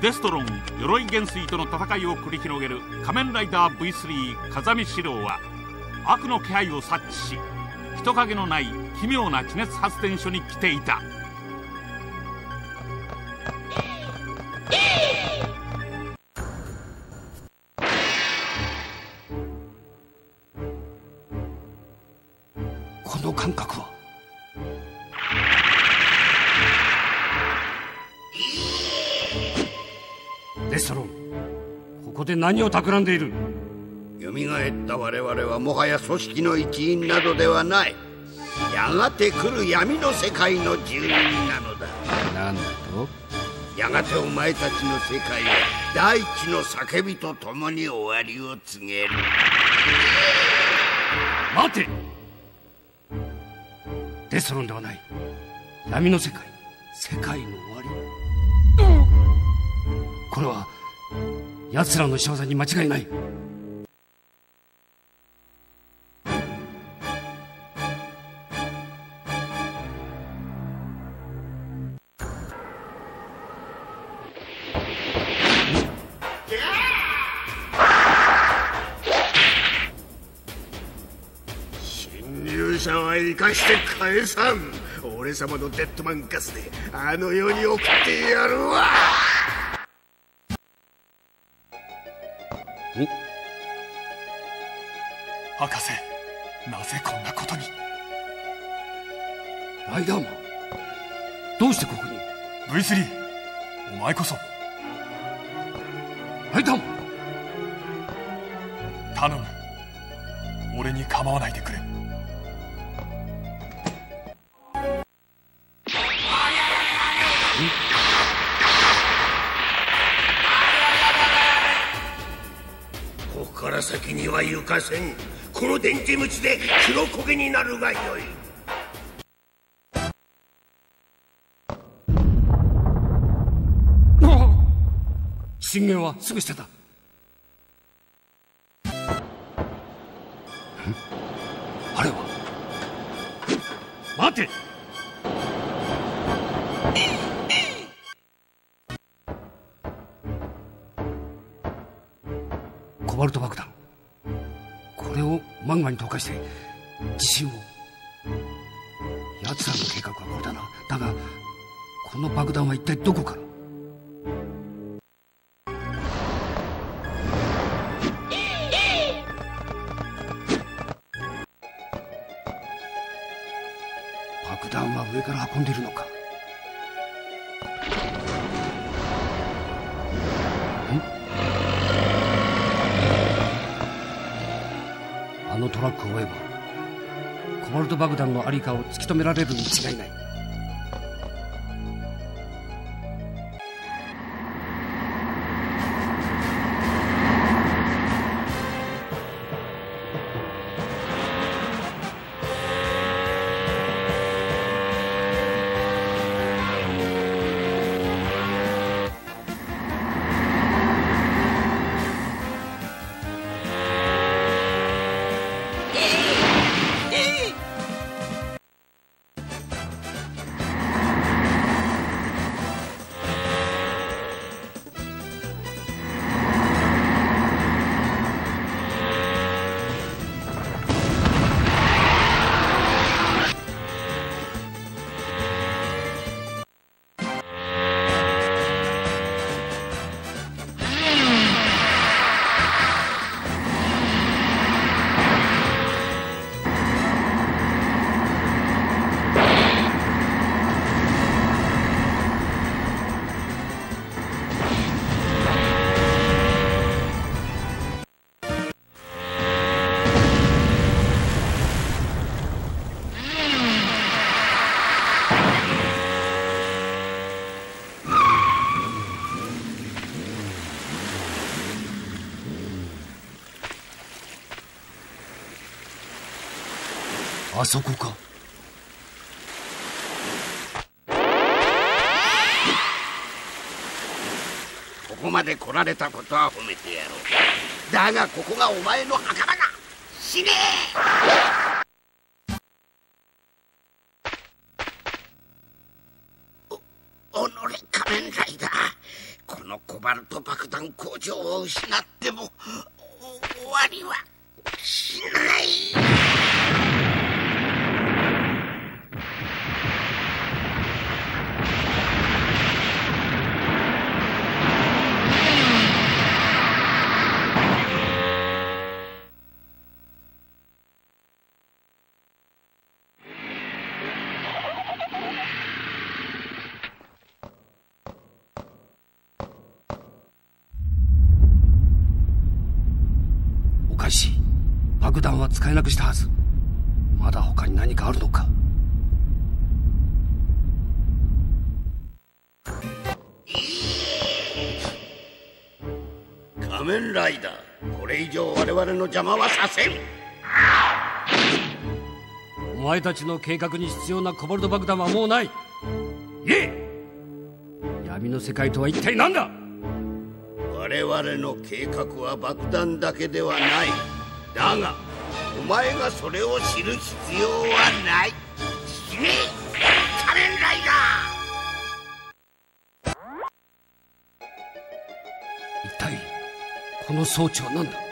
デストロン鎧元帥との戦いを繰り広げる仮面ライダー V3 風見四郎は悪の気配を察知し人影のない奇妙な地熱発電所に来ていた。この感覚は？レストロン。ここで何を企んでいる？蘇った我々はもはや組織の一員などではない。やがて来る闇の世界の住人なのだ。なんだと？やがてお前たちの世界は大地の叫びとともに終わりを告げる。待て！デストロンではない。闇の世界。世界の終わり、これは奴らの仕業に間違いない。侵入者は生かして返さん。俺様のデッドマンガスであの世に送ってやるわ。博士なぜこんなことに？ライダーマン？どうしてここに？V3 お前こそ。ライダーマン？頼む。俺に構わないでくれから先には行かせん。この電気鞭で黒焦げになるがよい。信玄はすぐ下だバルト爆弾これをマグマに投下して地震を奴らの計画はこれだな。だがこの爆弾は一体どこから？爆弾は上から運んでいるのか？のトラックを追えばコバルト爆弾のありかを突き止められるに違いない。あそこか。ここまで来られたことは褒めてやろう。だがここがお前の墓場だ死ね！おおのれ仮面ライダー。このコバルト爆弾工場を失っても終わりはしない。爆弾は使えなくしたはず。まだ他に何かあるのか。仮面ライダーこれ以上我々の邪魔はさせん。お前たちの計画に必要なコバルト爆弾はもうない。言え。闇の世界とは一体何だ我々の計画は爆弾だけではない。だがお前がそれを知る必要はない。死ね仮面ライダー！一体この装置は何だ？